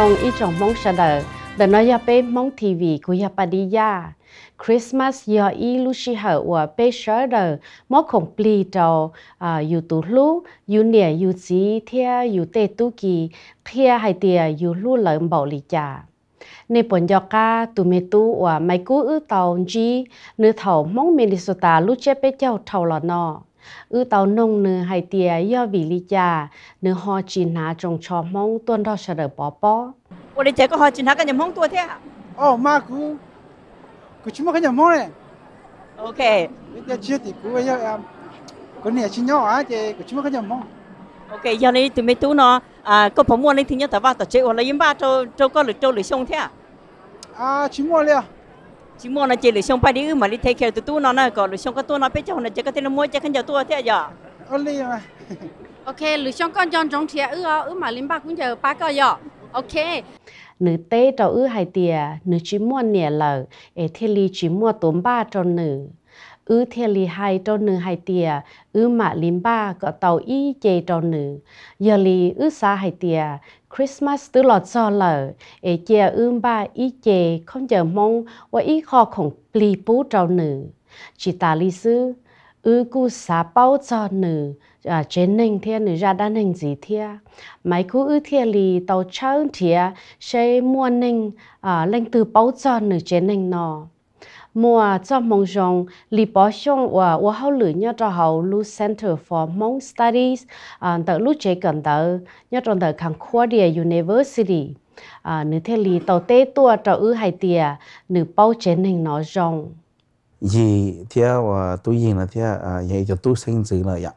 trong ít trong mong sa đờ đờ nó ya bé mong TV của ya pa đi ya Christmas ya i lu shi hở wa bé sơ đờ mong complete trâu à yu tu lu yu nia yu chỉ thia yu tê tu kỳ kia hai tia yu lu lợn bảo lì cha nên bọn giọt ca tụ mê tu và mấy cú ư tàu gì nữ thầu mong Minnesota lu chế bé châu thầu là nó ư tàu nông nữ hai tia do vị lý cha nữ họ chỉ nà trong cho mong tuân đó sẽ được bỏ bỏ ủa đi chơi có họ chỉ nà cái nhầm mong tua thế à ồ mà cú. Cú chỉ mà cái nhầm mong này. Ok. Bây giờ chưa thì cú bây giờ em. Có nè chỉ nhỏ á thì cú chỉ mà cái nhầm mong. Ok giờ này từ mấy tú nó à có phòng mua này thì nhớ tao vào tao chơi ủa lấy ba trâu trâu có lực trâu lực xong thế à à chỉ mua liền chỉ muốn là chỉ là xong phải đi mà đi thấy kiểu tụi tôi nó nó còn được xong cái tôi nó biết cho nó chỉ có thể nó mua chỉ khăn giờ tôi thế giờ only mà. Ok lựa chọn con chọn trong thìa ư ư mà lim ba cũng giờ ba cái giờ ok. Nữ tế trâu ư hai tiề nữ chỉ mua nè lờ ê thế li chỉ mua tốn ba cho nữ ư thê lì hai cho nữ hai tia ư mạ lim ba có tàu y chê cho nữ giờ lì ư xa hai tia Christmas tứ lọt cho lờ. Ê chê ư ba y chê không giờ mong và y kho khổng pli bú cho nữ chỉ ta lì sư ư cu xá bao cho nữ à trên nền thiên nữ ra đa nền gì thiên mấy cú ư thiên lì tàu cháu thiên sẽ mua nền à lên từ bao cho nữ trên nền nọ mua cho mong rong lì bỏ xong và và hậu lửa nhớ cho hậu lu Center for Hmong Studies à tờ lu chế cần tờ nhớ trong tờ Concordia University. À nữ thế lì tàu tê tua à, à, cho ư hai tia nữ bao chế nền nó rong gì theo và tôi nhìn là theo à vậy cho tôi sinh sự là vậy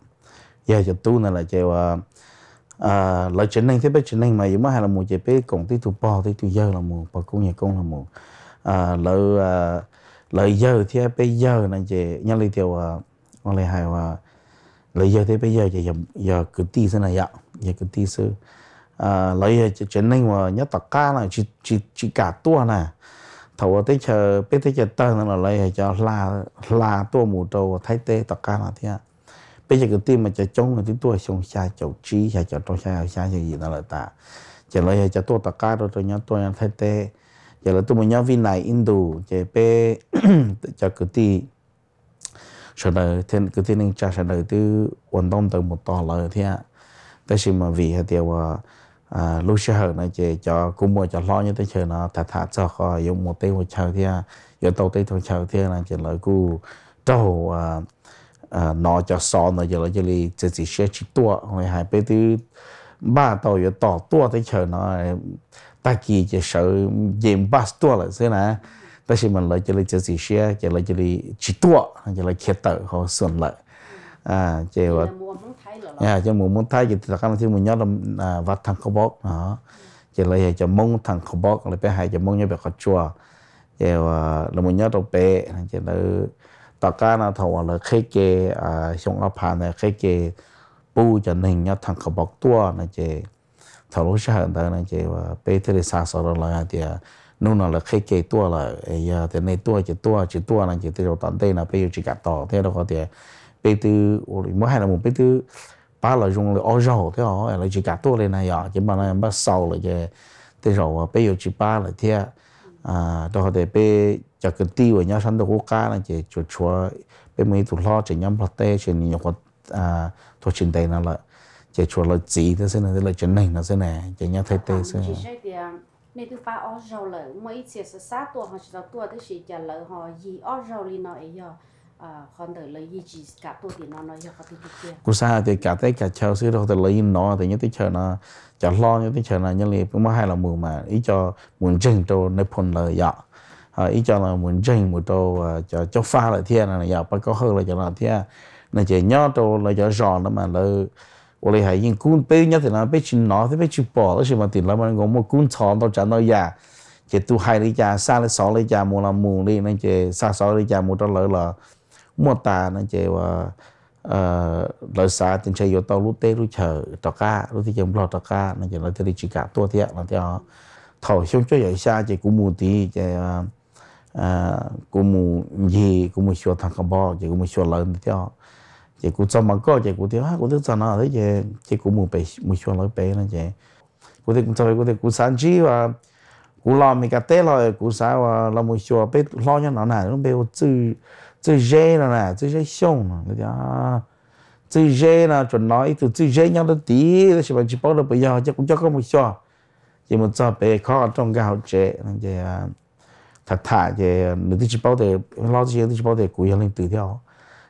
vậy cho tôi à, là là chơi và à lợi chuyện này thế bây chuyện này mà giống hay là một chế bế công ty tụ bò thì tụ dơ là một và công nhà công là một à lợi lợi lời giờ thì bây giờ là chị nhân lý theo ông à, con lại hay và lời giờ thì bây giờ chị giờ giờ cứ tí thế này ạ, giờ cứ tí sư giờ chị chuyện này mà nhớ tất cả là chị chị chị cả tua này thầu tới chờ, biết tới chờ tên là lấy cho là là tua mù trâu thái tê tất cả là thế bây giờ cái tim mà chờ chống là tiếng tua xong xa chậu trí xa chậu trong xa xa gì đó là ta. Chờ lấy cho tua tất cả rồi tôi nhớ tôi nhớ thái tê giờ là tôi muốn nhau vì này Indo chế bé cho cái ti. Sau đó thiên cái ti nên cha sau đó tư vận động từ một tòa lời thế tới khi mà vì hay tiêu à, à lúc sau này chế cho, cũng mua cho lo như tới chờ nó thật thật cho họ dùng một tay một chờ thì giờ tàu tay thôi chờ thế là chỉ lời cu trâu à, à nó cho so nó giờ là chỉ là chỉ chỉ sẽ chỉ tua. Rồi hai bên thứ ba tàu giờ tỏ tua tới chờ nó ta kỳ chỉ sợ dìm ba tua là thế này 但是 mình lại chỉ là chỉ chỉ sẽ chỉ là chỉ chỉ tua chỉ là khét tự họ xuân lợi à chỉ là à cho muốn muốn thay thì tất cả thì mình nhớ là à vắt thằng không bóc đó. Chỉ là cho mong thằng không bóc là bé hai cho mong như bé khó chua. Chỉ là là mình nhớ đâu bé chỉ là tất cả là thầu là khi cái à xong áp hàng này khi cái bu cho nên nhớ thằng không bóc tua là chỉ thầu lúc sau đó là chỉ là bé thì xa xôi là thì nung là khi cái tua là giờ thì này tua chỉ tua chỉ tua là chỉ tiêu tận đây là bây giờ chỉ cả tỏ thế đó có thể bây từ mỗi hai là một bây từ ba là dùng là ô rau thế họ là chỉ cả tua lên này à chỉ mà nó bắt sau là cái thế rồi bây giờ chỉ ba là thế à đó để bây cho cái tiêu ở nhà sản đồ quốc gia là chỉ chuột chuột bây mấy tụ lo chỉ nhắm phát tế chỉ nhiều cái à thôi trên đây là chỉ cho là gì thế này là chuyện này là thế này chỉ nhắm thấy tế thế nên tôi phá ở rau lợ mấy chiếc xe sát tua họ chỉ là tua tới chỉ trả lợ họ gì ở rau li nó ấy giờ à còn đợi lấy gì chỉ cả tua thì nó nó giờ có thể kia cú sa thì cả tới cả chào xứ đâu thì lấy nó thì nhớ tới chờ nó chả lo nhớ tới chờ nó nhớ liền cũng hai là mùa mà ý cho muốn chân cho nơi phun lời dạ à ý cho là muốn chân một tô cho cho pha lại thiên là dạ phải có hơn là cho là thiên là chỉ nhớ tô là cho giòn đó mà là 我哋系应官俾一定系俾钱攞，啲俾钱播，嗰时咪电脑咪我冇官厂到赚到呀，就都系你家杀你手你家冇啦冇你那就杀手你家冇得攞啦，冇大那就话诶攞杀定系要到lúc tết lúc chờ tất cả lúc thì chồng lo tất cả那就攞tới đi chỉ cả tua thiệt là theo thầu xong cho vậy xa chỉ cũng mua tí chỉ à cũng mua gì cũng mua xua thằng cầm bò chỉ cũng mua xua lớn theo Chị cũng cho mà có chị cũng thiếu hát cũng thiếu cho nó đấy chị chị cũng muốn bị muốn cho nó bé nó chị cũng thể cũng cho cũng thể cũng sáng chi và cũng lo mình cả tết rồi cũng sáng và lo một số bé lo cho nó này nó bé chữ chữ dễ nó này chữ dễ xong rồi đó chữ dễ là chuẩn nói từ chữ dễ nhau nó tí nó chỉ bằng chỉ bao được bây giờ chắc cũng cho có một số chỉ một cho bé khó trong cái hậu chế nó chị thật thà chỉ nếu chỉ bao được lo chỉ chỉ bao được cụ hiện lên từ theo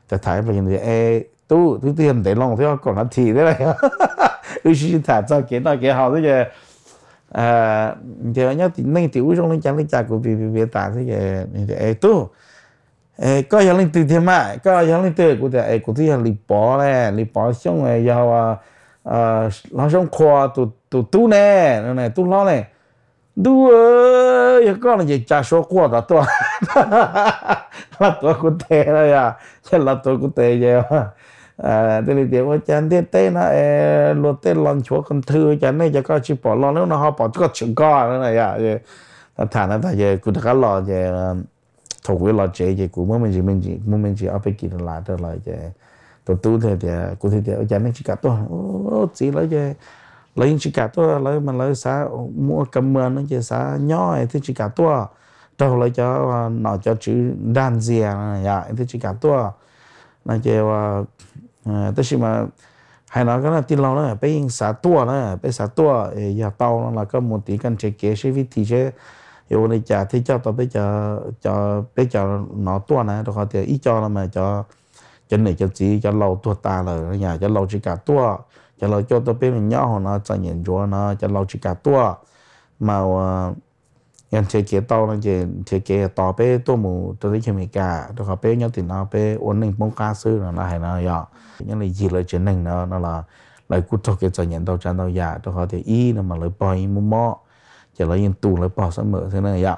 thật thà bây giờ thì e tu tu tiền để lòng theo còn là thì thế này ừ chỉ thà cho cái nào cái hậu thế giờ à thì nhớ thì nên tiểu trong lên chẳng lên chả của bị bị bị tả thế giờ thì e tu e có hiện lên từ thiên mà có hiện lên từ của thì e của thì là bỏ này li bỏ xong rồi giờ à, à nó xong khoa tu tu tu nè này tu lo này tu ơi có là gì? Trả số qua đó tôi là tôi cũng tệ rồi à chứ là tôi cũng tệ vậy à thế thì điều chân thế, tê nó lo tê lon chúa con thư chân này cho có chỉ bỏ lon nếu nó họ bỏ có chừng co. Nữa này à ta thả nó tại vì cụ đã lo vậy à, thuộc với lo chế vậy cụ mới mình chỉ mình chỉ mới mình chỉ ở bên kia là được lại vậy tôi tu thế thì cụ thế thì ở chân này chỉ cả tôi. Chỉ lấy vậy lấy chỉ cả tôi, lấy mà lấy xã mua cầm mưa nó chỉ xã nhoi thì chỉ cả tôi đâu lấy cho nó cho chữ đan dìa này thì chỉ cả tua nó chỉ là tức là hay nói cái là tin lâu nữa bây giờ xã tua nữa bây xã tua giờ tàu là có một tí cần chế kế sẽ vị thì chế yêu này chả thì cho tao bây giờ cho bây giờ nó tua này rồi họ thì ít cho là mà cho cho này cho chỉ cho lâu tua ta là nhà cho lâu chỉ cả tua cho lâu cho tao bây giờ nhỏ nó cho nhận chúa nó cho lâu chỉ cả tua. Mà à, yan chế kế tàu là chế chế kế tàu bé tôm mù tôi thấy khi mình cả. Tôi học bé nhau thì nó bé ổn định bóng cá sư là nó hay nó ya nhưng là gì là chế này nó nó là lại cút cho cái cho nhận tàu chân tàu ya tôi học thì y nó mà lại bỏ y mua mò. Chỉ là yên tù lại bỏ sớm mở thế này ya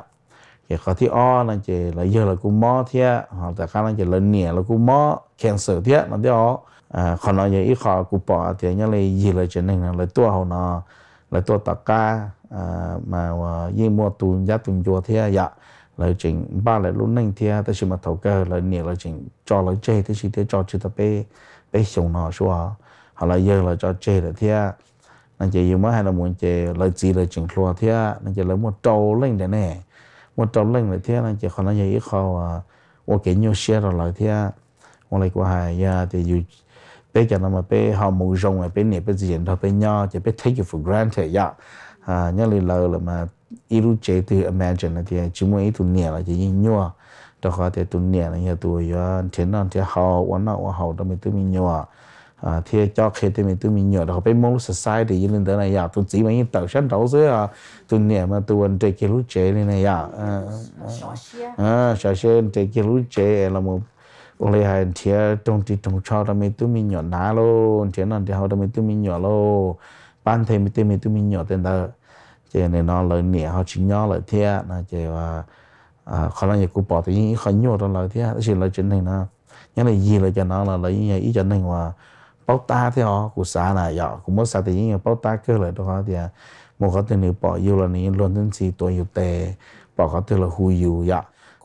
chế có thì o là chế là giờ là cú mò thế hoặc là khả là chế là nhẹ là cú mò. Cancer thế nó thế o. À còn nói gì ít khó cú bỏ thì nhưng là gì là chế này là lại tua họ nó là tôi tạ ca à, mà à, yên mua tu giá tu chùa thì dạ. Lời chỉnh ba lời luôn nãy thì ta chỉ mà thấu cơ, lời nhẹ lời chỉnh cho lời chê thì chỉ thế cho chữ ta bê bê xuống nó xóa hoặc là giờ là cho chê là thế à. nên chỉ dùng mới hay là muốn chê lời gì lời chỉnh lúa thế nên chỉ lời một trâu lên để nè. Một trâu lên là thế nên chỉ còn là gì khó ok nhiều xe rồi lời thì hoặc là qua hai thì dù bây giờ là mà bé họ mù rồng là bé nè bé gì đó bé nhỏ chỉ bé take it for granted ya à nhớ lời lời là mà iru chế từ imagine là thì chúng mình tụi nè là chỉ nhìn nhua. Đó khó thì tụi nè là nhà tụi yo thế nào thì họ quan nào quan họ đó mình tụi mình nhua. À thì cho khi thì mình tụi mình nhua đó bé mong society như lên tới này ya tụi chỉ mà như tàu sẵn đầu dưới à tụi nè mà tụi anh chế cái chế này này ya à à sao chế cái lũ chế là một cũng lấy hai chia trong chỉ trong cho đó mình tu mình nhỏ ná lô chia nó thì họ đó mình tu mình nhỏ lô ban thầy mình tu mình tu mình nhỏ tên đó chế này nó lời nhẹ họ chỉ nhỏ lời thế là chế và à, khó là nhiều cụ bỏ thì khó nhiều đó lời thế chỉ lời chuyện này nó nhớ là gì lời cho nó là lời như ý cho nên và bao ta thế họ cụ xã là họ cũng mất xã thì như bao ta cơ lời đó thì à, một cái tên này bỏ yêu là này luôn tên gì tuổi yêu tệ bỏ cái tên là hù yêu vậy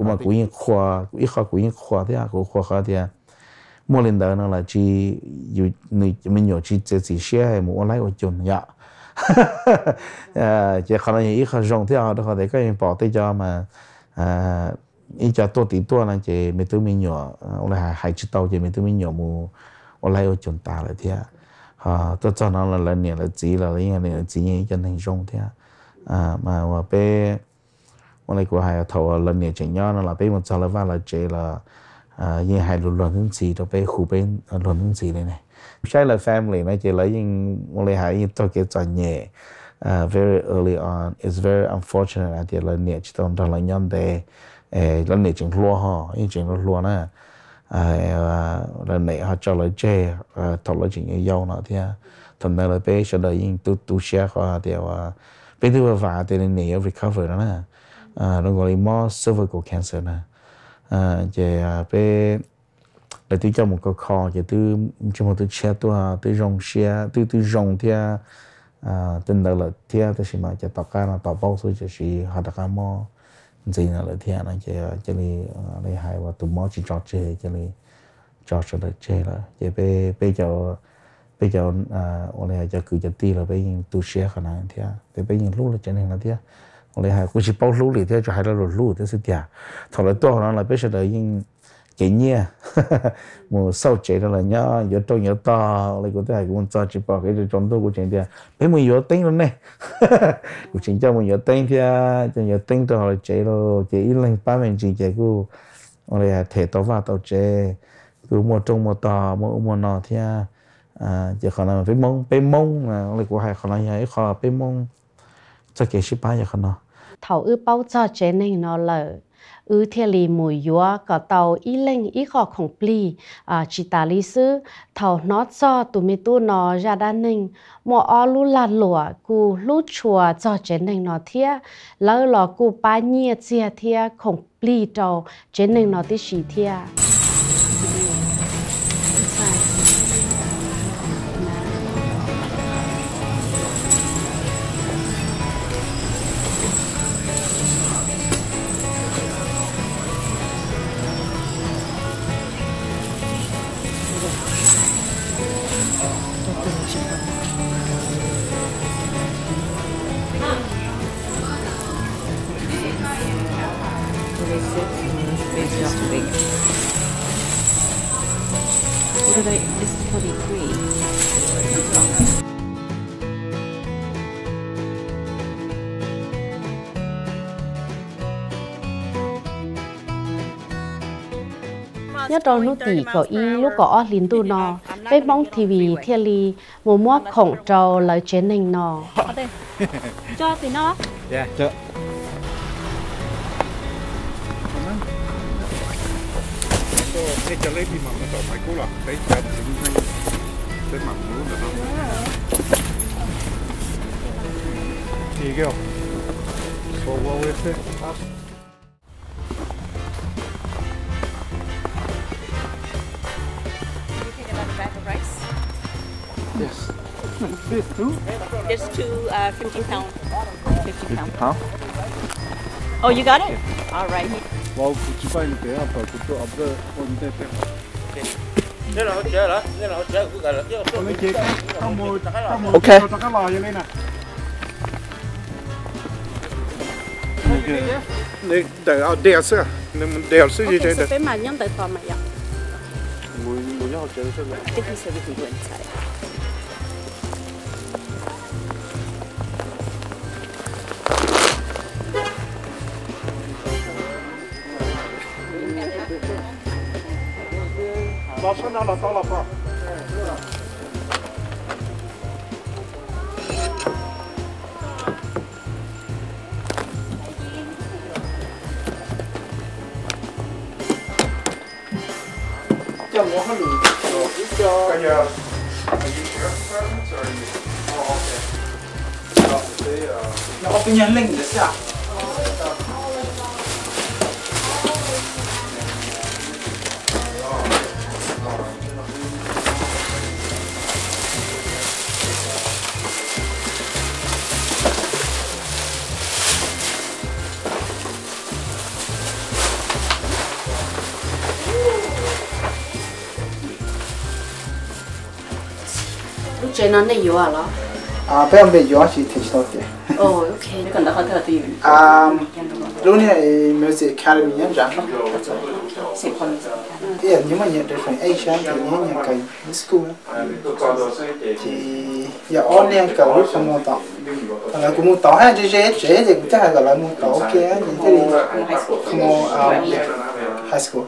mà cũng khoa ít khoa cũng khoa thế à? Cũng khoa khoa thế à? Mua lên đó nó là chỉ dù người mình nhiều chỉ chỉ chỉ xe hay mua lại ở chốn à chỉ khả năng ít khả rong thế à? Đó có thể cái bỏ tới cho mà à ít cho tôi tí tôi là chỉ mình tự mình nhỏ là hai chữ tàu chỉ mình tự mình nhỏ mua lại ở chốn ta là thế à? À tôi cho nó là là nhiều là chỉ là cái này là chỉ như cho nên rong thế à mà mà bé mà lại của hai thầu lần này chỉ nhau, nó là bên một giờ là vào là chỉ là à, như hai luận luận những gì đó, bên khu bên à, luận những gì này này. Sai là family nó chỉ là những mà lại hai những tôi kể à, very early on, it's very unfortunate at the lần này chỉ tông là nhóm để lần này chúng lo họ những chuyện nó lo nè lần này họ cho lời chê thầu lời chuyện yêu dâu nữa thì thầm nơi là bé cho đợi những tu tu xe họ thì bên thứ ba thì nên recover đó nè à nó gọi là more cervical cancer nè. À về về à, để tôi cho một cái kho về tôi cho một tôi chia tôi à tôi rong chia tôi tôi rong thì à tên đó là thì à tôi chỉ mà cho tất cả là tạo bao số cho chị họ đặt cái mò gì là là thì à nó chỉ chỉ đi đi hai và tụi mò chỉ cho chơi chỉ đi cho cho được chơi là chỉ về về cho bây giờ à ông này cho cứ cho ti là bây giờ tu sửa khả năng thì à thì bây giờ lúc là cho nên là thì à này hay cũng chỉ bao lúc thì thế cho hai là lúc thế sự thế thằng lại to nó là bây giờ là những cái nhia một sau chế đó là nhớ nhớ to nhớ to lại có thể cũng cho chỉ bảo cái trong tôi của chuyện thế bây giờ nhớ tính rồi này của chuyện cho mình nhớ tính thì cho nhớ tính chế rồi chế ít lên ba mình chỉ chế của ông thể tao vào tao chế cứ mua trong mua to mua mua nọ thì à chỉ khả năng phải mông, phải mông là ông của hai khả năng hay khó phải mong cho cái ship ba thầu ư bao cho chế nên nó là ư thiên lì mùi yúa có tàu y linh ý khó khổng pli à chỉ ta lý sư thầu nó cho tụi mi tu nó ra đa ninh mò o lu là lụa cù lu chùa cho chế nên nó thia lỡ lò cù ba nhia chia thia khổng pli trâu chế nên nó tí xì thia trong lúc tỷ có y lúc có lín tu nó bên bóng TV thiên lý một mua khổng trâu lời chế ninh nó. Cho thì nó. dạ chợ cái cho lấy đi mà nó phải cố là cái cái cái cái mặt mũi là nó. Thì cái so what we this too There's two uh, 15 pound. 15 pound. hả Oh, you got it? All right. wow chỉ phải như thế à phải cũng tôi observe on the Còn cái không mua không mua Ok. cho các lò như thế này Này, để ở đèo xưa, mình đèo xưa gì thế Ok, đấy. sẽ mà nhân tới tòa mà dạ. Mùi mùi nhau chơi xưa này. Nào là to là to. cho mua giờ nó có cái nhân linh để sao chế nó này yếu à nó à bây giờ bây giờ chỉ thích thôi kìa ồ ok Cái cần đó có thể tùy. à lúc này music academy nhân rằng Sẽ còn yeah nhưng mà nhận different Asian thì nhớ nhận cái school thì giờ online cái lúc không mua tỏ còn lại cũng mua tỏ hay dễ dễ thì cũng chắc là gọi là mua tỏ á thì thế thì không um, high school.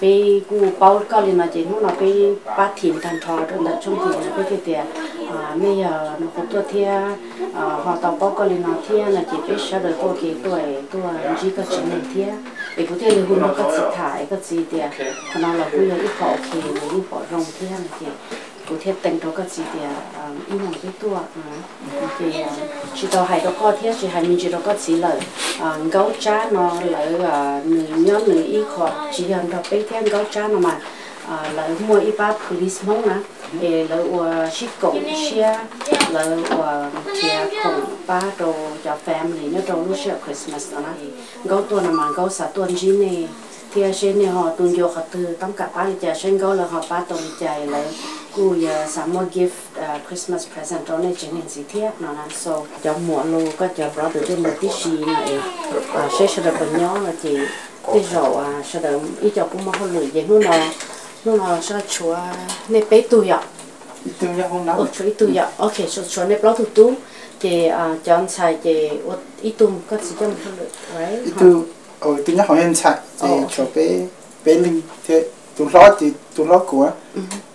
Vì cú bao cao lên là chỉ nó là cái ba thiên thành thọ rồi là trong thì là cái cái tiền à bây giờ nó tuổi thia à họ tàu bao cao lên là thia là chỉ biết sao được tuổi cái tuổi tuổi chỉ có chỉ này thia vì có thể là hun nó có chỉ thải có chỉ tiền còn nó là bây giờ ít khó thì ít khó rong thia là chỉ cụ thể tính đó cái gì tiền à ít một cái tuổi thì chỉ tàu hai đó có thia chỉ hai mình chỉ đó có chỉ là à gấu cha nó là à nữ nhóm nữ y khó chỉ hiện đó bây thêm gấu cha nó mà à lợi mua y ba police mong á để là của chỉ cổng xe là của chỉ cổng ba đồ cho family nó đồ lúc share Christmas đó nè gấu tuần là mà gấu sa tuần gì nè thì ở trên này họ tuần vô họ từ tấm cả ba lít trà trên gấu là họ ba tuần chạy lợi cú giờ sao mua gift uh, Christmas present cho nên chỉ nên gì thiết nó là so cho mua lô có cho bro từ bên tí xì này à sẽ sẽ được bên nhau là chỉ cái rau à sẽ được ít cho cũng mua lười vậy nó nó nó nó sẽ chúa nên bé tuổi ạ tôi nhớ không Ồ, nắm chú ý tu ya. Ok, so cho nên bao thủ tu. Thì à chọn xài thì what ý tu có chỉ cho một lượt, right? tôi ồ tôi nhớ hỏi anh chạy thì Ồ, ok. cho bé bé linh thì tôi lo thì tôi lo của cho mua tôi sẵn cho gì mua gì tôi không thắng rồi Ờ, only mà. Ok. chỉ bỏ ถึงล็อกก็ประจานที่หลอกเขาเขาตรงเลยที่เขาตรงนั้นนะ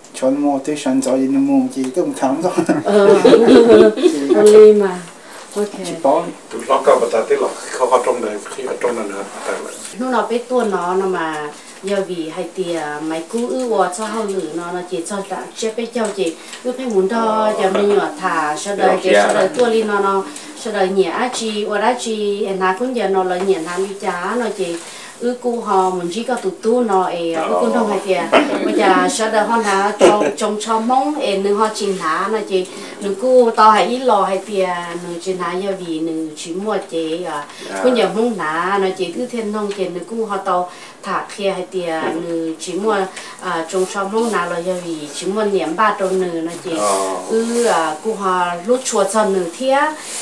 แต่ล ะ Lúc nào biết tua nó nó mà giờ vì hay tiề máy cú ư và cho hao lử nó nó chỉ cho đã chế bé châu chỉ ư phải muốn đo giờ mình nhỏ thả sau đời chỉ sau đời tua li nó nó sau đời nhẹ chi và đã chi em nói cũng giờ nó là nhẹ hàng đi chả nó chỉ ư cú họ muốn chỉ có tụ tu nó ấy ư cũng không hay tiề bây giờ sau đời họ đã trồng trồng cho mông em nương họ chín thả nó chỉ nương cú to hay ít lò hay tiề nương chín thả giờ vì nương chỉ mua chế à cũng giờ không nà nó chỉ cứ thiên nông chỉ nương cú họ tàu thả kia hay tiề nương chỉ mua à trồng cho mông nà là giờ vì chỉ mua niệm ba trồng nương nó chỉ ư à cú họ lúc chùa cho nương thía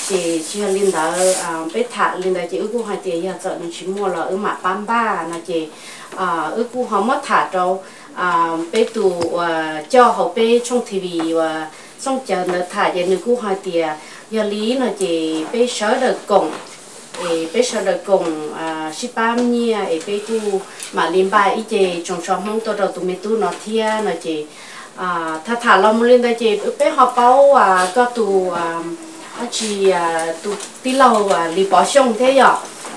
chỉ chỉ linh đó à bé thả linh đó chỉ ư cú hai tiề giờ cho nương chỉ mua là ư mà bám ba là chị ờ, ước cô họ mất thả trâu ờ, bé tù ờ, cho họ bé trong tivi và xong chờ nó thả giờ nữa cô hỏi tiề giờ lý là chị bé sợ được cùng e bé giờ được cùng ship bám nhia e bé tu mà liên bài, ý chị trong trong không tôi đâu tụi mình tu nó thia nó chị à thà thả lòng lên đây chị bé họ bao à có tu à chị à tu tí lâu à li bỏ xong thế rồi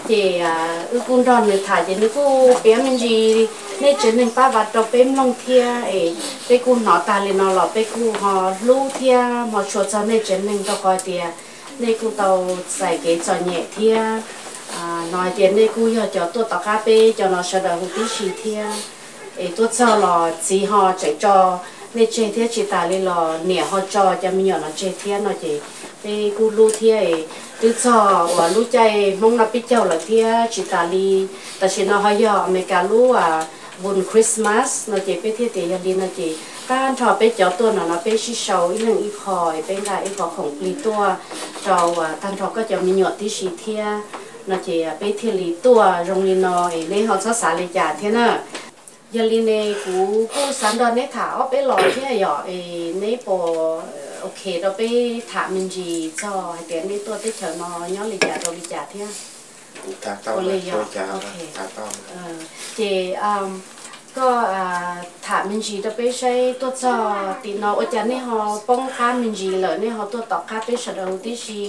thì à, ư cũng đòn người thả thì nếu cô bé mình gì nên chỉ nên ba vặt đầu bé long thia ấy bé cô nó ta lên nó lọ bé cô họ lưu thia mà chuột cho nên chỉ nên đâu coi tiền nên cô tàu xài cái cho nhẹ thia. À nói tiền nên cô giờ cho tôi tao cà phê cho nó sợ đầu tí xì thia. Ấy tôi cho lọ chỉ họ chạy cho nên chơi thia chỉ ta lên lọ nhẹ họ cho cho mình nhỏ nó chơi thia nó chỉ bé cô lưu thia ấy từ cho và lưu chạy mong nó biết châu là thia chỉ ta li ta chỉ nó hay giờ mấy cả lưu à buồn Christmas nó chỉ biết thia thì giờ đi nó chỉ การทอไปเจ้าตัวน่ะเนาไปชิเชาอีหนึ่งอีคอยเป็นกาอีคอของปลีตัวเจ้าอะท่านทอก็จะมีหยดที่สีเทียน่ะเจียไปเทียลีตัวโรงเรียนนอยในห้องสาลิจาเทียน่ะยาลีในกูกูสันดอนในถาเอาไปหล่อเทียหยอเอในปอ โอเคเราไปถามมันจีเจ้าให้เตียนในตัวที่เฉยนอย้อนลิจาโรลิจาเทีย ถาต้องเลยช่วยจ้าถาต้อง เออเจอืมก็อ่าถามมินจีจะไปใช้ตัวจอตีนออาจารย์นี่เขาป้องค่ามินจีเลยนี่เขาตัวต่อค่าไปสะดวกที่ชี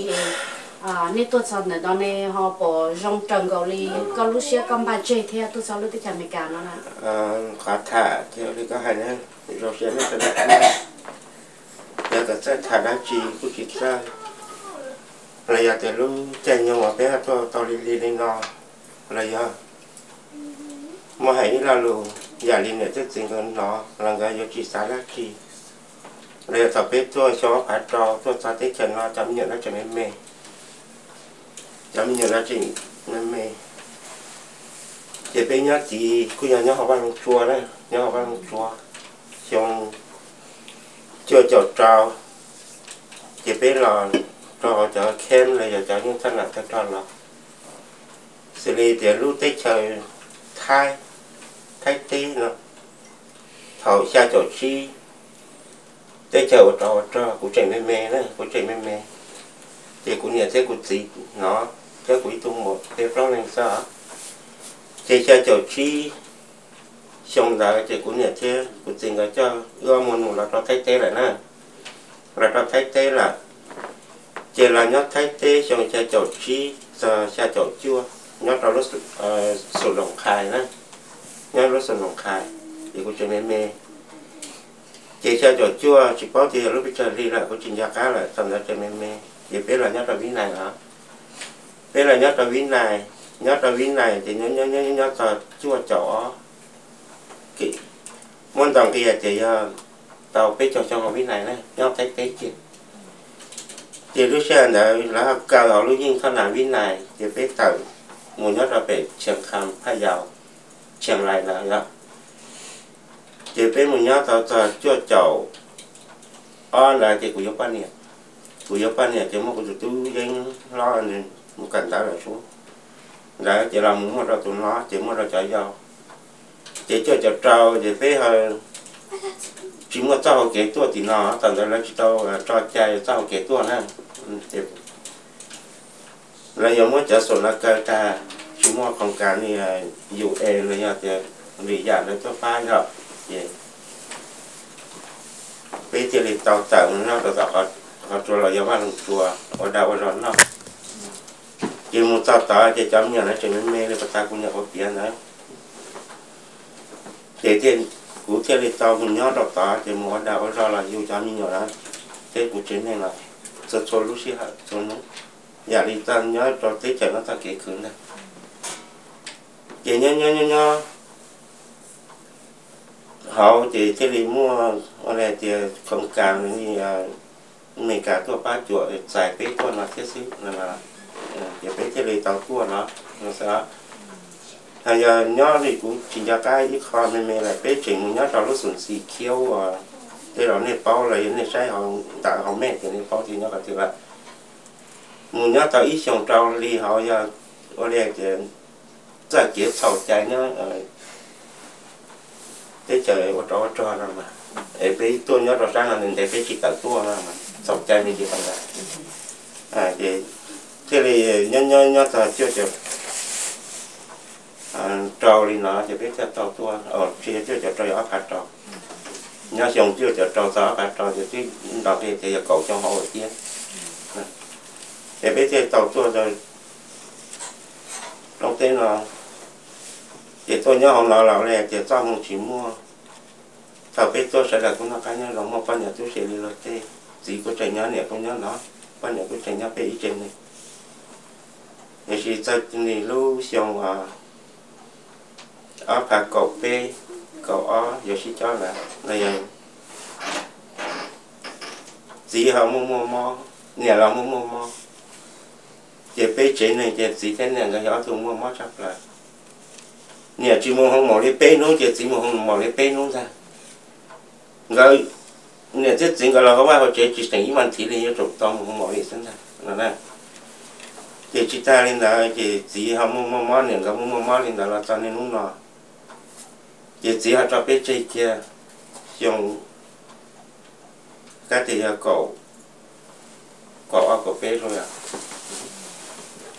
อ่านี่ตัวจอเนี่ยตอนนี้เขาปอจงจังเกาหลีก็รู้เสียกำบัดเจเทียตัวจอรู้ที่จะมีการแล้วนะ เอ่อขอถาเที่ยวนี้ก็ให้นะเราเสียไม่เป็นไร เดี๋ยวก็จะถาได้จีกูคิดซะระยะแต่รู้ใจยังว่าเป็นตัวตอลีลีในนอระยะมาให้เราลูอย่าลีเนี่ยจะจริงกันเนาะหลังจากยกีสาระคีระยะต่อไปตัวชอผัดจอตัวซาเต็กันเนาะจำเนี่ยแล้วจะไม่เมจำเนี่ยแล้วจริงไม่เม thì bây giờ thì cứ nhà nhau học bằng chùa đấy nhau học bằng chùa xong chưa cho trao. Chỉ biết là cho cho khen là giờ cho những thân là cái trò là xử lý thì lúc tết trời thai thai tí nó thầu xa chỗ chi. Tết trời trò trò của trẻ mê mê đấy của trẻ mê mê. Thì của nhà thế của chị nó cái của tung một cái đó lên sao chế xa chỗ chi xong đã thì cũng nhà thế cũng tình cái cho do một một là cho thay thế lại nè. Là cho thay thế là chỉ là nhớ thay thế xong cha chậu chi giờ cha chậu chua nhớ cho lúc sổ lồng khai nè. Nhớ lúc sổ lồng khai thì cũng cho nên mê. Chỉ cha chậu chua chỉ có thì lúc bây giờ đi lại cũng trình ra cá lại tầm ra cho nên mê. Thì biết là nhớ cho ví này hả? Biết là nhớ cho ví này. Nhớ ra viên này thì nhớ nhớ nhớ nhớ tờ chua chậu kỹ môn đồng kia chỉ uh, tàu biết cho cho họ viên này này nhau thấy cái chuyện thì lúc xe đã là cao ở lúc nhưng không làm biết này thì biết tàu muốn nhất là về trường khám hay giàu trường lại là đó thì biết muốn nhất tàu tàu chua chỗ ở là thì của yếu ban nè của yếu ban nè chỉ một cái tu dân lo nên một cảnh ta là xuống. Đấy chỉ làm một đầu tụi nó chỉ một đầu chạy giàu chỉ cho cho trâu chỉ phải hơi chỉ một trâu cái tua thì nó tận đó là chỉ trâu cho chạy trâu cái tua nè là giống như cho sổ là cơ ca chỉ một con cá này dụ e rồi nhà thì vì giả nó cho phai rồi vậy bây giờ thì tàu tận nó được họ họ cho là giống như chùa ở đâu ở đó nó chỉ một tàu tàu chỉ chấm nhà nó chỉ nên mê để ta cũng nhận có tiền đấy thế thì cú chơi thì tàu mình nhớ đọc tá thì mua đào đâu ở đó là yêu chấm như đó thế cũng chính này là rất số lúc xí hạ số nó nhà đi ta nhớ cho thế chờ nó ta kể cứ này. Chị nhớ nhớ nhớ nhớ. Họ thì thế thì mua ở đây thì không càng thì à, mình cả tua ba chuột giải cái con là thiết sĩ là là để cái thế thì tàu tua nó nó sẽ hay giờ nhớ thì cũng chỉ cho cái ít khó mình mình lại cái chuyện muốn nhớ cho lúc sụn xì kêu à thế đó này bao là những này sai họ họ mẹ thì này bao thì nó có thể là. Nhớ tao ít xong trâu đi họ giờ ở đây thì giải kiểu sầu trái nó thế trời ở đó cho nó mà. Để cái tôi nhớ rõ ràng là mình để cái chỉ cả tua nó mà sầu trái mình chỉ bằng lại, à thì thế thì nhớ nhớ nhớ ta chưa chưa trâu đi nó chỉ biết cho tàu tua. Ờ, ở chia chưa cho trâu ở cả trâu nhớ xong chưa, cho trâu đó cả trâu thì cái đó thì thì cậu cho họ kia. Chỉ biết thì tàu tua rồi. Trong tên là, thì tôi nhớ hôm nào nào này chỉ cho không chỉ mua. Thằng biết tôi sẽ là cũng nó cá nhân lòng một bao nhiêu tôi sẽ đi rồi thế gì có chạy nhớ này không nhớ nó. Bao nhiêu có chạy nhớ về ý trên này. Thì ở phạt cậu p cậu o giờ chỉ cho là này. Gì họ mua mua mua nhà là mua mua mua giờ p chế này giờ gì thế này là họ thường mua mua chắc là. Nhà chỉ mua không mỏ lấy p nó giờ chỉ mua không mỏ lấy p nó ra. Rồi nhà chết chính gọi là có bạn họ chỉ chỉ thành vấn đề là cho cầu tao không mỏ lấy sẵn ra. Là nè thì chúng ta lên đó thì chỉ họ mua mua mua nhà cái mua mua mua lên đó là cho nên lúc nào chỉ chỉ họ cho pe chơi kia dùng cái thì cổ, cổ ở cậu rồi à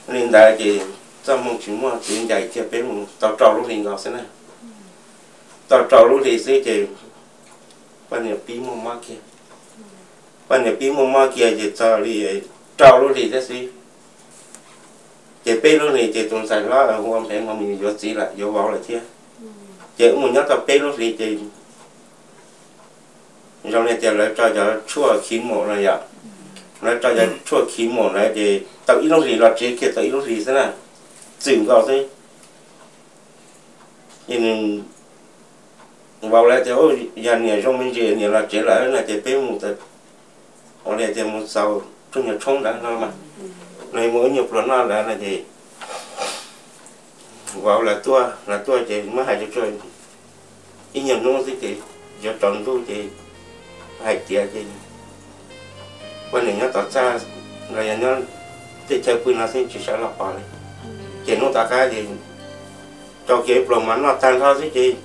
nên đại chỉ trong mong chúng mà chuyện dạy kia bé mong tao trò lúc thì ngọt thế này. Tao trò lúc thì sẽ thì bạn nhà bí mong kia. Bạn nhà bí mong kia thì tao đi trò lúc thì thế gì thì bé lúc thì thì tồn tại lo ở hôm mà mình vô chỉ là vô bảo là chứ chỉ muốn nhớ tao bé lúc thì thì rồi này thì lại cho cho chua khí mổ này vậy lại cho cho chua khí mổ này thì tao ít lúc thì là chỉ kia tao ít lúc thì thế này chịu vào thế nhưng vào lại thì ôi nhà nhà trong mình chỉ nhà là chỉ lại là chỉ bé một tờ ở đây thì một sau trong nhà 冲 đã nó mà. Này mỗi nhập lần nào là là gì vào là tua là tua thì mới hai cho chơi. Ý nhầm nó thì chị cho tròn tu thì hai chị thì quan niệm nó tỏ ra là nó thì chơi quên là xin chỉ sẽ lọc vào đấy chị nó ta cái thì cho cái problem mà nó tan thôi chứ chị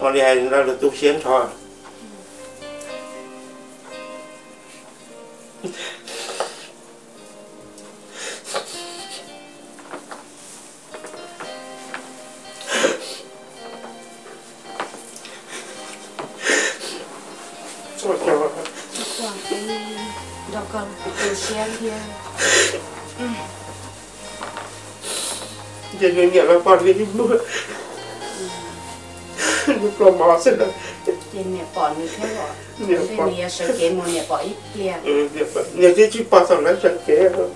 nó đi hay nó được tu xuyên thôi. Đó còn cái xe kia giờ người nhà là con đi mua lúc lo mò xin là trên nhà bỏ như thế rồi nhà trên con nhà sợ kế một nhà bỏ ít liền ừ nhà con nhà chỉ chỉ bắt thằng nó chẳng kế thôi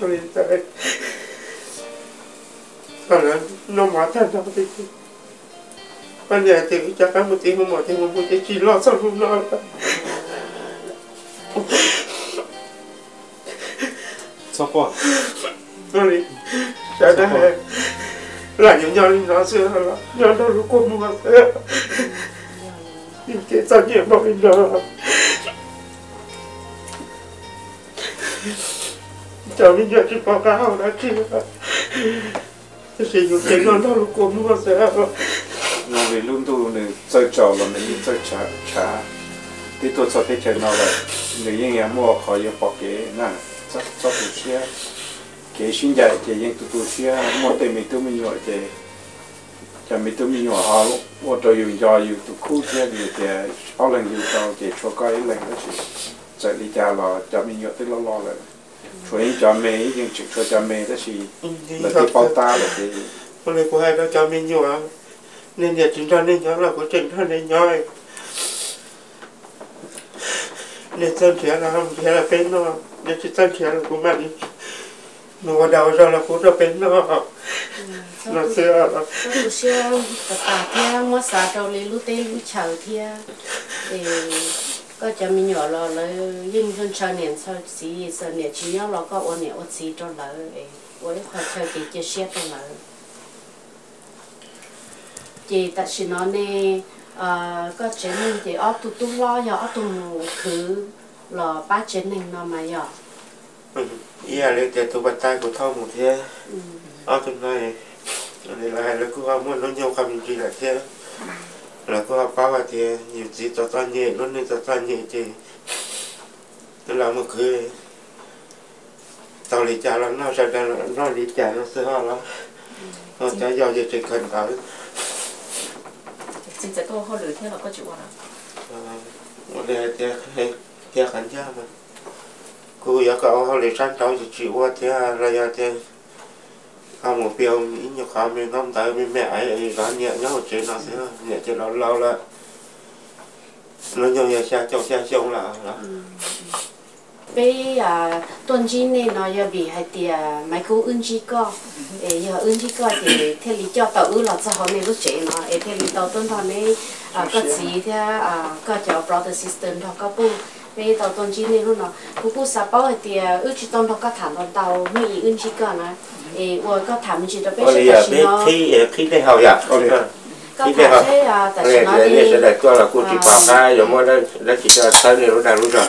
rồi tại còn là nó mà thân nó thì còn nhà thì chắc chắn một tiếng một tiếng một tiếng chỉ lo sao không lo sao qua rồi tại đây là những nhau nó xưa là nhau đâu có mua xe chị sao nhiều mọi người cho mình giờ chỉ có cao đã kia. Thì dùng tiền nó nó cũng mua sẽ nó về luôn tu này chơi trò là mình chơi trả trả thì tôi cho thấy chơi nào là người yên nhà mua khỏi yên bỏ cái nè cho cho tụ cái sinh dạy cái yên tụ tụ xe mua tới mình tụ mình nhỏ cái cho mình tụ mình nhỏ họ mua dùng cho dùng tụ khu xe thì cái ao lần dùng cho cho cái lần đó chỉ chạy đi cha là cho mình nhỏ tới lo lo lại cho cho mẹ nhưng chỉ cho cho mẹ đó chỉ là cái bao ta là cái hôm mình nên giờ chính ra nên nhớ là của trình ra nên nhoi nên chân thiệt là không thiệt là bên nó. Nên chỉ chân thiệt là của mình nó đầu ra là của nó. Bên nó nó xưa là lúc xưa tà tà thia mua xả trâu lấy lúc tê lúc chờ thia. Thì có cho mình nhỏ lo là yên hơn chờ niệm sau xí sau niệm chỉ nhau lo có ôn niệm ôn xí cho lỡ ôi khỏi chờ cái chia sẻ cho lỡ chị ta chỉ nói nè ờ có chuyện mình thì ở tụ tụ lo giờ ở tụ khứ là ba chuyện này nó mà giờ. Ý là lấy tiền tụ bắt tay của thâu một thế. Ở trong này này là hai là cô học muốn nó nhiều cầm gì là thế. Là cô học bao thì nhiều gì cho toàn nhẹ nó nên cho toàn nhẹ thì nó làm một cái tao lý trả lắm nó sẽ nó lý trả nó sẽ ho lắm. Nó trả do gì chỉ cần 现在都好聊天了，嗰句話啦。我哋啲係啲人家嘛，佢有個好嚟山頭就住我啲啊，嚟啊啲。啊目標因有下面咁大面咩矮矮揀嘢，因為最那些啦，嘢就老老啦，那就也下就下胸啦啦。Bây à tuần chỉ này nó giờ bị hay tiệt mấy cô ứng chỉ có ấy giờ ứng chỉ có thì theo lý cho tàu ư là cho họ này lúc chế nó ấy theo lý tàu tuần họ này à có gì thế à có cháu brother sister họ có bu bây tàu tuần chỉ này luôn nó bu bu sao bao hay tiệt ư chỉ tuần họ có thảm tuần tàu mấy ứng chỉ có nó ấy tôi có thảm chỉ đó bây giờ biết nó. khi khi đây hậu dạ khi hậu thế à chỉ này này sẽ đặt cho là cô chỉ bảo cái rồi mua đây đây chỉ cho tới này lúc nào lúc rồi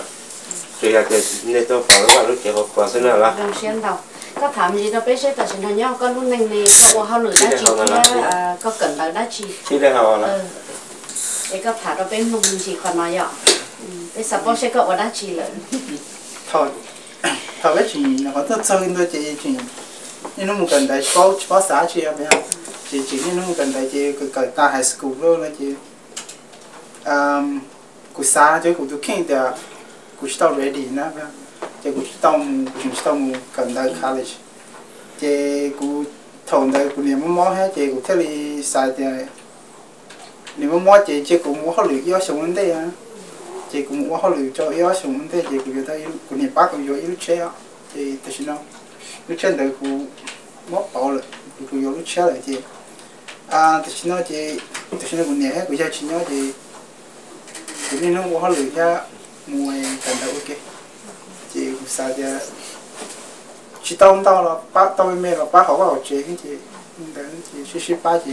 thì là cái này tôi các bạn lúc chỉ học qua thế nào là đồng xuyên đầu có thảm gì đâu bây giờ tại nó nhau có lúc này này có họ lửa chỉ thế à có cần tới đã chỉ khi đây ừ. Là để có thả đâu bên mùng chỉ còn nói nhỏ bây giờ bao sẽ có ở đã chỉ lớn thôi thôi cái chuyện nó có rất sâu into chị chuyện nhưng nó một cần đại có có xã chị em biết chị chỉ nhưng nó một cần đại chị cái cái ta high school rồi là chị. Um cụ xã chứ cụ tụ kinh thì cụ chỉ ready nè biết chị cụ chỉ tao cụ chỉ college je gu thầu đại gu niệm mò hết je gu theo đi sai đi, niệm mò je je gu mua họ lựa yếu xuống vấn đề à chị cũng mua họ lựa cho yếu xuống vấn đề je gu thấy gu niệm bác gu yếu yếu chơi á je tự nhiên nó lúc trên đời cụ mất bảo rồi gu yếu lúc chơi lại chị à tự nhiên nó chị tự nhiên nó cũng niệm cụ chơi chỉ nó chị tự nhiên nó mua họ mua cần đầu ok chị cũng sao chị chỉ tao tao là bác tao với mẹ là bác họ bảo chị cái chị. Đến chị suy suy ba chị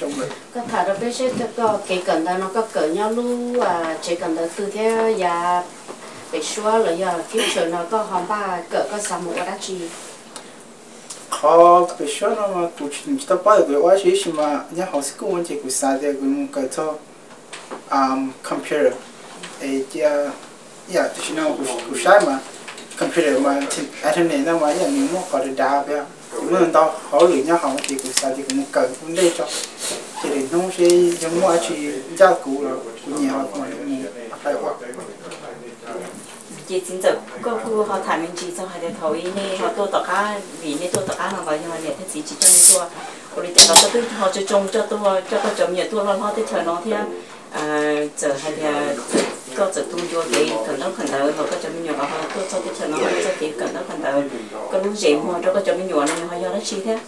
trong rồi có thả đâu bây giờ có cái cần đó nó có cỡ nhau luôn à chỉ cần đó từ theo nhà bị xóa rồi giờ future nó có hòm ba cỡ có sao một đã chỉ khó cái số nó mà cụ chỉ tao bao giờ cái quá chỉ mà nhà họ sẽ cũng chỉ cụ sao cụ muốn cái thọ um computer ya ya tushina kushama computer mà. À thằng này nó mà giờ mình muốn gọi được đào bây giờ mình tao hỏi lựa nhau học thì cũng sao thì cũng cần cũng đây cho. Thì để nó sẽ giống mua chỉ gia cụ là của nhà họ mà mình phải qua. Chỉ chính trực có khu họ thả mình chỉ sau hai đợt nè, họ tôi tỏ cá vì nè, tôi tỏ cá hàng vào nhưng mà nè, thế cho nên tôi rồi thì họ tôi họ cho trồng cho tôi cho tôi trồng nhà tôi lo lo thế chờ nó thế à chờ hai đợt đứa có chờ cho cái cần đó cần đợi họ có chấm nhiều họ tôi cho tới chờ nó cho kịp cần đó cần đợi có lúc gì họ cho có chấm nhiều nên họ do nó chi thế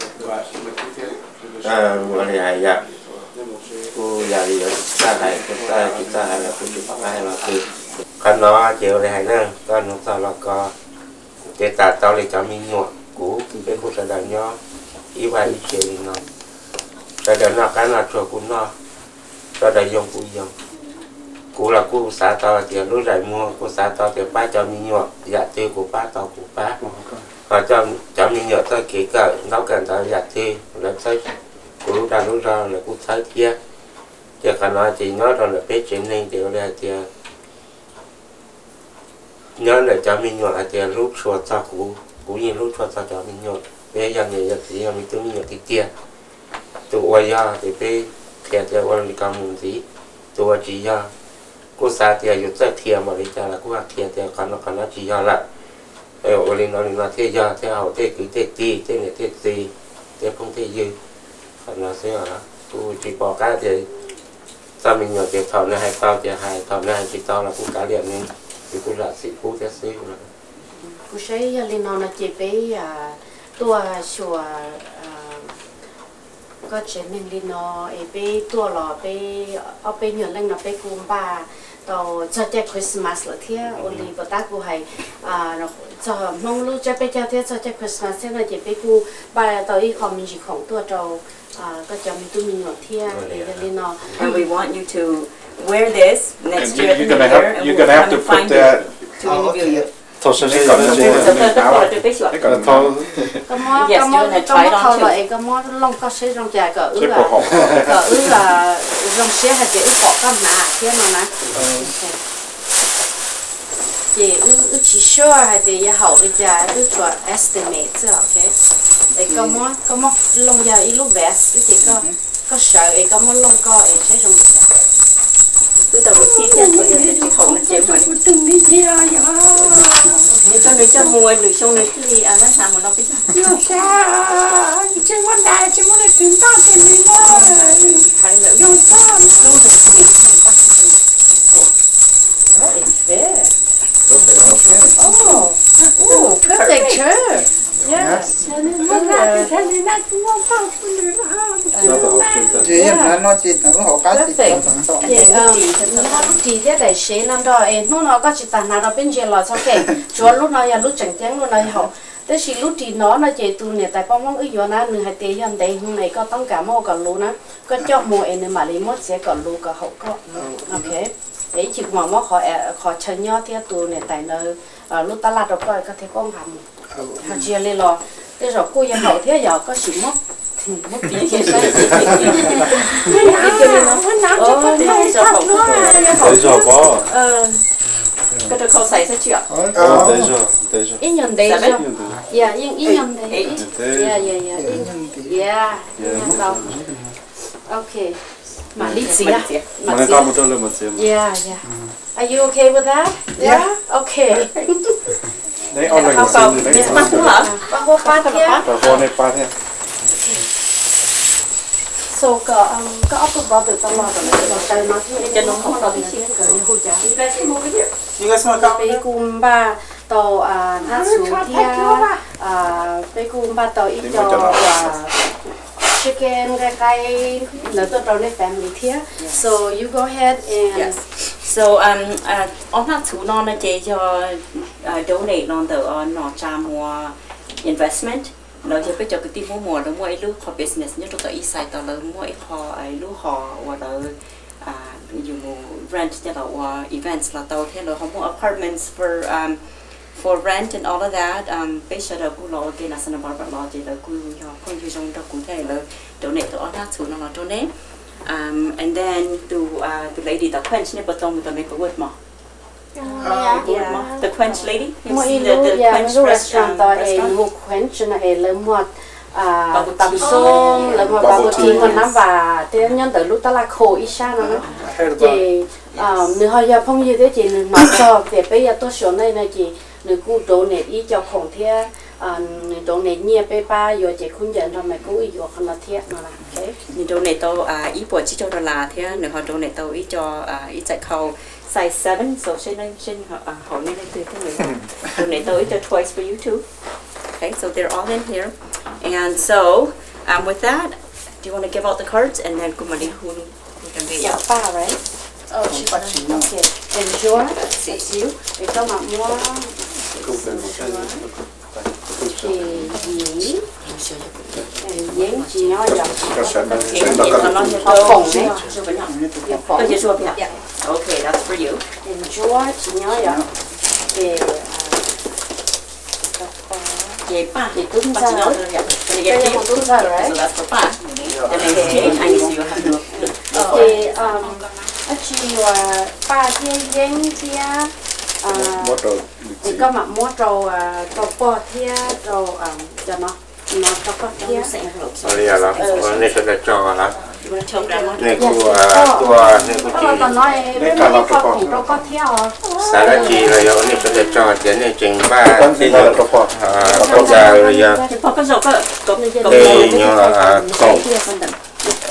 à gọi là dạ. Cô già gì đó ta hay ta chúng ta là cũng chỉ bảo là cứ con nó chiều này nữa, con nó sao là có chế ta tao lấy cho mình nhọ cũ cái khu sản đánh nhau ý vai ý nó. Sẽ đánh nó cái là cho cũng nó. Sẽ đánh dùng cũng dùng cú là cú xã to thì lúc rải mua cú xã to thì ba cho mi nhọ dạ tiêu của ba to của ba họ cho cho mi nhọ tới kỹ cỡ nấu cần tới dạ tiêu là tới cú lúc ra lúc ra là cú tới kia. Thì khả nói thì nói rồi là biết chuyện nên thì là thì nhớ là cho mi nhọ thì lúc xua cho cú cú nhìn lúc xua cho cho mi nhọ bây giờ người giờ thì mình tôi mi nhọ thì kia. Tụ quay ra thì bây thiệt thì quay đi cầm gì tụ chỉ ra กูซาเตียอยู่เจ้าเทียมอะไรจ้าละกูว่าเทียเตียกันละกันละจียาละเออโอลินโอลินละเทียยาเทียเอาเทียคือเทียตีเทียเนี่ยเทียตีเทียพงเทียยืนกันละเสียละกูจีปอก้าเทียถ้ามีเงินเทียทำนะให้เปล่าเทียให้ทำนะให้จีตอละกูกาเรียนนี่คือกูละสิกูเทียซื้อละกูใช้ยาลินโอนะจีไปอ่ะตัวชัวอ่า ก็เจมันลินอเอไปตัวหล่อไปเอาไปหยวนเล่นเอาไปกุมบาต่อจะแจกคริสต์มาสละเที่ยโอลีบตากูให้อ่าเราจะมองลูกจะไปเจ้าเที่ยจะแจกคริสต์มาสเที่ยเราจะไปกูบาต่ออีคอมมิชของตัวเราอ่าก็จะมีตู้มีหยวนเที่ยเอลินอ and we want you to wear this next year you're gonna have you're gonna have to put that to interview you món Yes, có you món wanna có try món it on thầu too? lại có món lông có sẽ trong chè cỡ ứ là cỡ ứ là trong xe hay chỉ ứ bỏ con nà thế mà nè? Chỉ ứ ứ chỉ sure hay thì ya hậu đi chè ứ cho estimate chứ ok? Để có món có món lông ya ứ lúc vest chỉ có có sợ có món lông co ấy sẽ trong chè Cứ tao một xíu nha, tôi sẽ chỉ hậu là chế mà. từng đi chia ya Thì cho mua, người xong người cái gì, à, nó sao mà nó biết sao. yo sa chỉ muốn đại chỉ muốn tìm ta tìm đi nó Hay là yo sa It's fair. Oh, oh, perfect chair. Yes. chỉ là nó chỉ là nó học cá Perfect. nó Dạ, ờ, nó lúc chỉ thế để xế năm đó, em nó nó có chỉ tàn nào đó bên trên là sao kể, chúa lúc nào ya lúc chẳng tiếng lúc nào học, thế thì lúc chỉ nó nó chỉ tu nè tại bông bông ý yếu na nửa hai đây hôm nay có tăng cả mô cả lú na, có cho mô em mà lấy mốt sẽ có lú cả hậu có, ok, đấy chỉ mà mô khó khó chân nhau theo tu nè tại nó lúc ta là đâu coi có thể con hàm, họ chia lên lo, thế rồi cô ya hậu thế giờ có chỉ mất mất tí kia sai Ờ, Thế giờ hậu cũng tới giờ có. Ờ. Cái đó không xài sao chưa? ờ. Tới giờ tới giờ. Ít nhân đấy Dạ chứ. Biết. dạ yên ít nhân đấy. Eight. dạ dạ dạ dạ nhân đâu ok. Mà lý gì à mà mà nó gì có một đôi là một chiếc yeah yeah are you okay with that? Yeah okay đấy ông người không. sinh đấy. Yes, Bắt cũng hả? ba hoa ba kia và vô này ba thế so có um có ốc bao từ trong lò rồi nó tay nó thì Cho nó không có có cái cái gì gì. cái hôi chả. You guys can move it here. you guys want to come bé cung ba tàu à nó xuống theo à bé cung ba ít Đi cho chicken gagai nato brownie family here. Yes. So you go ahead and yes. So um uh on that too non a cho uh, donate on the uh, on no cha mua investment. Nó cho biết cho cái team mua mua nó mua lúc họ business nhất cho ý sai tao lớn mua họ ấy lúc họ và đó à dù mua à, rent cho tao uh, events là tao thế là họ mua apartments for um, for rent and all of that um bây giờ cũng lo cái là sân bảo bảo lo thì là cô cho cũng cho trong đó cũng thể là donate to all that too nó là donate um and then to uh, to lady the quench này bắt đầu mình make a word mà Uh, yeah. yeah. The Quench lady. You see the, Quench restaurant. Restaurant. Một Quench là cái lớp một tập xôm là một bao tiền còn năm và thế nhân tới lúc ta là khổ ít xa nó ờ. chị ờ, nửa họ giờ phong như thế chị nửa mặt cho để bây giờ tôi xuống đây này chị nếu cô đồ này ý cho khổng thế à đồ này nhẹ bé ba rồi chị không nhận rồi mà cô ý rồi không là thế nó là ok. Ni donate to à ý bộ chỉ cho đô la thế nếu họ donate to ý cho à ý chạy khâu size 7 so trên đây trên họ họ nên từ cái người donate to ý cho twice for you too. Okay so they're all in here. And so um with that do you want to give out the cards and then kumari who can be yeah ba right? Oh chị có chị ok enjoy that's you. Để cho mà chị chị nói Okay, là sẽ Họ đâu phồng đấy. chưa vẫn nhận Dạ, phồng. tôi chỉ xua vậy Okay, that's for you. em chúa chỉ nhớ vậy về Yay, pa. Thì tung Pa ra chỉ nhớ rồi. rồi. Yeah. Can you Cái get này it? tung ra rồi. For pa. The name is Jay Tiny, so you have to look. thì um anh chị và ba thiên dân thì à một rồi thì có mặt mua trâu à trâu bò thia trâu à cho nó nó cho có thia. Rồi là nó nên sẽ được cho là You want to tell them what? nên cô à tua nên cô có là tao chỉ nói với mấy con cùng trâu có thia à xã đã chỉ là do nên sẽ được cho tiền nên chừng ba con thì thì là nó có phò à có già rồi giờ Pa có dầu có có có thì nhờ à còn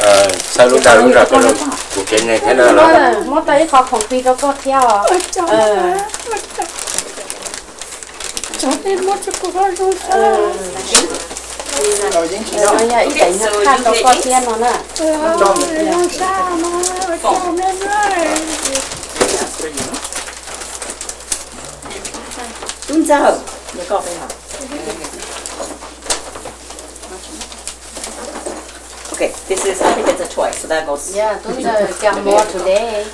à sau lúc đầu lúc đầu có được của cái này thế nào nói là là mua tới kho phòng phi trâu có thia à ờ rồi dính chỉ rồi đó nhà ít cảnh nó khăn trâu có thia nó nè cho mình That's for you. Tung ra hở. Nhớ có phải hả? Okay, this is, I think it's a toy, so that goes. yeah tôi giờ cầm mua today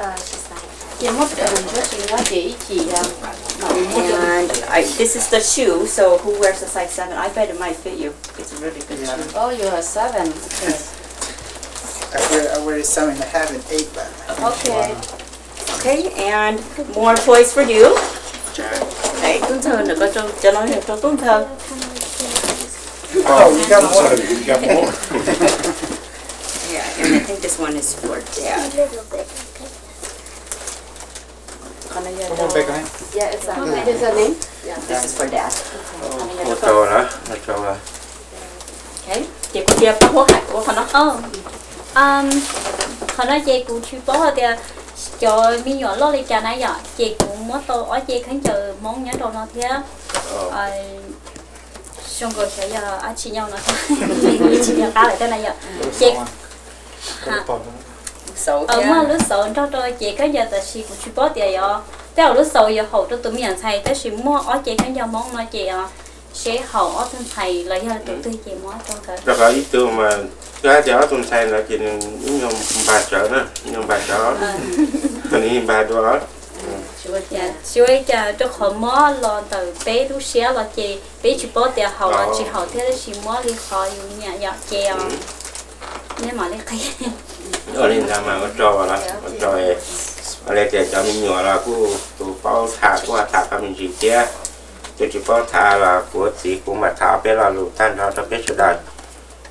à mà mua cho And I, this is the shoe, so who wears a size 7? I bet it might fit you. It's a really good Yeah. shoe. oh you are seven okay I wear I wear seven and a half and eight but okay Okay, and more toys for you. Đấy, tuân thơ nữa cho, cho nói được cho tuân thơ. oh you got more Yeah, and I think this one is for dad. Come on, back on. yeah it's a it's a name Yeah, this is for dad. một là Okay, chị cũng bắt hạt của phần nó. Ờ, um, họ nói chị cũng chưa bố thì cho mi nhỏ lo đi cha nãy giờ chị cũng mất tôi ở chị khán chờ món nhớ đồ nó thế ờ xong rồi sẽ giờ à chị nhau nó chị nhau cá lại thế này giờ chị ờ mà lúc cho tôi chỉ cái giờ ta chỉ cũng chỉ bớt tiền rồi theo lúc sau giờ hậu cho tụi mình thầy tới chỉ mua ở chỉ cái giờ món nó chỉ à sẽ hậu ở tụi thầy là giờ ừ. tụi tôi chỉ mua trong cái đó mà cái giờ tụi thầy là chỉ những bà trợ nữa những bà trợ. Ờ. Mình bà đó ừ. dạ. Chuối cho cho khó mò lo từ bé lúc xé là chị bé chụp bó tiền hậu là chị hậu thế là chị mò đi khỏi nhà nhà chèo ờ. ừ. Nema lekajene. Oni nama odžovala, odžove. Ale te da mi njola ku tu pao ta ku a ta kam ji te. Te ti pao ta la ku si ku ma ta pe la lu tan ta ta pe se da.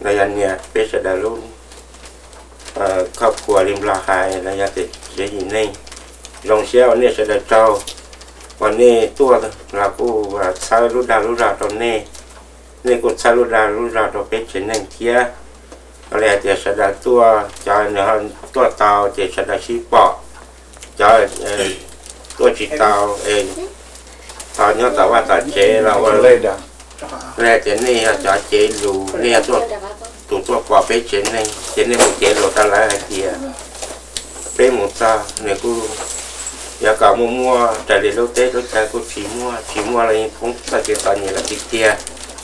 La yan ne pe se da lu. ครอบครัวริมลาคายระยะติดจะอยู่ในลงเชี่ยวเนี่ยจะได้เจ้าวันนี้ตัวเราผู้ว่าซาลุดาลุดาตอนนี้นี่กดซาลุดาลุดาตอนเป็นเช่นนั้นเทีย lẽ thì sẽ là tua cho nó hơn tua tàu thì sẽ là xí bỏ cho tua chỉ tàu tàu nhớ tàu và tàu chế là rồi lên đã lẽ thì này là cho chế lù này tua tụ tua bỏ bế chế này chế này một chế lù ta lại kia bế một ta này cứ giờ cả mua mua trả lời lúc tết lúc trái cứ chỉ mua chỉ mua là cũng ta chỉ tao như là kia.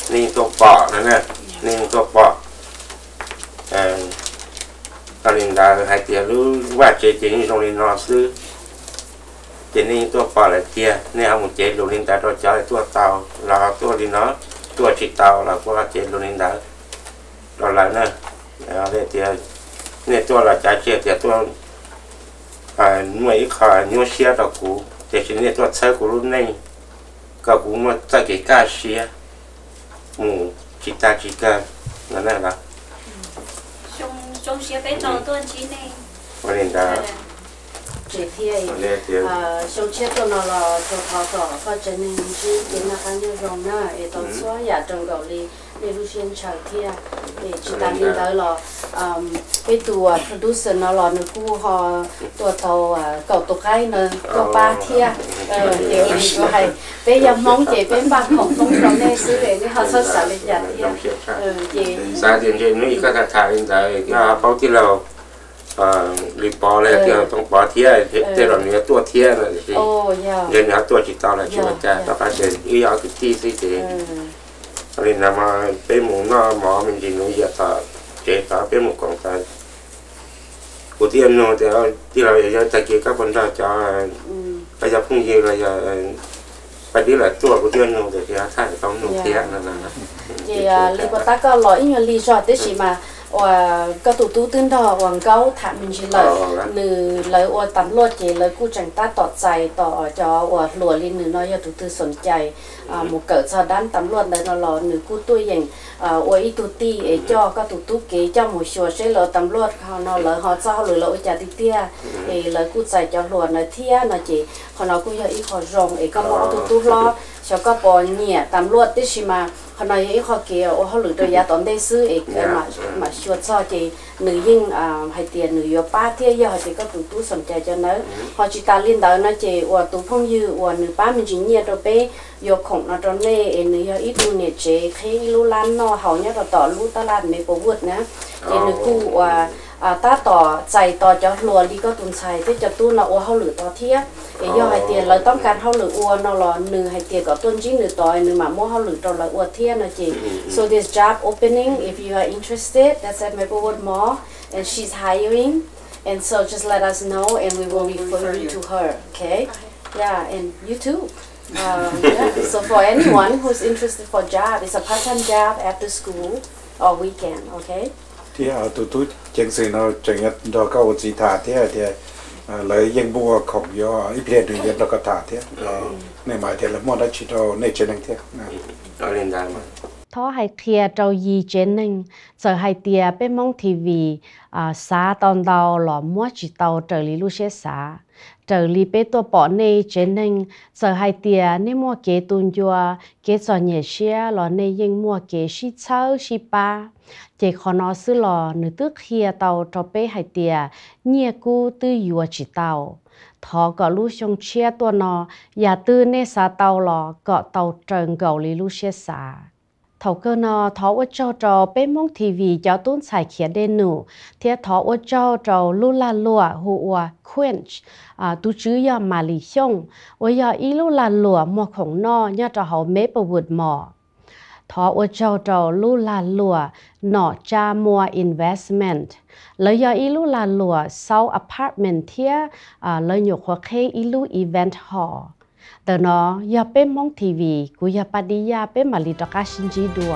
Này tua bỏ nữa nè này tua bỏ ตอนนี้ดาหายเตียรู้ว่าเจจริงตรงนี้นอนซื้อเจนี่ตัวปอเลยเตียเนี่ยเอาหมุนเจลูนินดาตัวเจ้าตัวเตาเราตัวดีเนาะตัวชิดเตาเราก็เจลูนินดาเราหลังเนาะเราเลยเตียเนี่ยตัวเราจ่ายเจียเตียตัวอ่าหน่วยขาหน่วยเชียดอกกูแต่ชิ้นเนี่ยตัวใช้กูรุ่นนี้ก็กูมาจะเกี่ยก้าเชียหมูจิตาจิกานั่นแหละ 东学被脑断机呢。我领的。这天，呃，上车坐那了，坐跑道，反正呢，是跟那朋友呢，也到处也中国里。Trong liền nó sư chế nên tôi bỏ lại kia nên ông một chế lu liền đã rồi cho tôi tàu là tôi đi nó tôi chỉ tàu là qua chế lu liền đã rồi lại nè để tiền nên tôi là trả chế thì tôi à nuôi ít khả nuôi xe đó cũ thì chỉ nên tôi chơi của lúc này cả cũ mà tại cái cá xe mù chỉ ta chỉ cả là này là trong trong xe bé trò tôi chỉ này Ở đây đã chị thì ở đây thì à xong chết tôi nó là cho thọ thọ phát triển nên chỉ đến là cái như rồng nè để tôi xóa nhà trong gạo đi để lúc xuyên chờ thì để chỉ tạm đi tới là um cái tùa producer nó là nó cu họ tùa tàu cầu tàu cái nữa có ba thia ờ điều này có hay bây giờ mong chị bên ba không không trong đây xứ để cái họ sắp sửa lên nhà thia ừ chị xa tiền trên nó có thật thà hiện tại cái bao tiêu là ờ lì bò này cái trong bò thia thế thế là nữa tua thia là gì ô yeah nên là tua chỉ tao là chưa cha tao phải đến ý ở cái thi gì thì ừ nên là mà bên muốn nó mà mình chỉ nuôi giờ ta chế ta bên một con cái của tiên nó thì thì là giờ ta kia các vấn đề cho bây giờ không gì là giờ phải đi là tua của tiên nó thì thay không nó kia là là thì lý bát ta có lỗi như lý do tức là và có tụ tụ tin đó hoàng câu thả mình chỉ lời nữ lời và tắm luật chỉ lời cu chẳng ta tọt ใจต่อ cho và lùa lên nữ nói cho tụ tư สนใจ một cỡ cho đan tắm luật lời nó lò nữ cu tôi dành và ít tụ ti ấy cho có tụ tụ kế cho một số sẽ lỡ tắm luật họ nó lỡ họ cho lỡ lỡ trả tí tia ấy lời cu chạy cho lùa nó thia nó chỉ họ nó cũng cho ít họ rong ấy có một tụ tụ lo cho có bò nhẹ tắm luật tức mà họ nói ý họ kia ô họ lựa đồ tốn đây sư ấy mà mà chuột cho chị nữ yên à hay tiền nữ yếu ba thế giờ họ chỉ có tụ tụ sầm chạy cho nó họ chỉ ta liên đó nó chị ô tụ phong như ô nữ ba mình chỉ nhẹ đồ bé yếu khổng nó trong này nữ yếu ít đồ nhẹ chế khi lu lan nó hầu nhá rồi tỏ lu ta lan mấy bộ vượt nữa chị nữ cu à à ta tỏ chạy tỏ cho lùa đi có tuần xài thế cho tu nó ô họ lựa tỏ thiết để do hai tiền lời tóm can họ lựa ô nó là nửa hai tiền có tuần chính nửa tỏi nửa mà mua họ lựa tỏ là ô thiết nó chỉ so this job opening if you are interested that's at Maplewood Mall and she's hiring and so just let us know and we will refer you to her okay? Yeah and you too. Um, yeah. so for anyone who's interested for job it's a part-time job after school or weekend okay thì ở tụi tôi chẳng sự nó chẳng nhất đó có gì thả thế thì lấy yên bùa khổng do ít liền được yên đó có thả thế này mà thì là mua đó chỉ đâu này trên năng thế đó lên ra mà. Thó hay kia trâu yi trên năng giờ hay tia bên mong TV à xã tòn đầu lò mua chỉ tàu trở lý lu xe xã trở lý bê tua bỏ nê trên năng giờ hay tia nê mua kế tuôn chua kế cho nhẹ xe lò nê yên mua kế xí cháo xí ba chỉ khó nó xứ lò nữ tước kia tàu cho bê hải tia nhẹ cu tư yùa chỉ tàu. Thọ có lu xong chia tua nó nhà tư nê xã tàu lò có tàu trần gầu lý lu xe xã thầu cơ nó thọ ô cho trò bé mong TV cho tôn xài khía đen nụ. Thế thọ ô cho trò lu la lùa ua quench à tu chứ ya mà lì xong ô ya ý lu la lùa mò khổng no nhá trò hậu mế bờ vượt ทอเจ้าเจ้าลู่ลาลัวหนอจามัวอินเวสเมนต์แล้วยออีลู่ลาลัวเซาอพาร์ตเมนต์เทียแล้วหยกหัวเคอีลู่อีเวนต์ฮอลแต่เนาะอย่าเป็นมองทีวีกูอย่าปฏิยาเป็นมาลีตอกาชินจีดัว